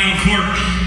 Now court.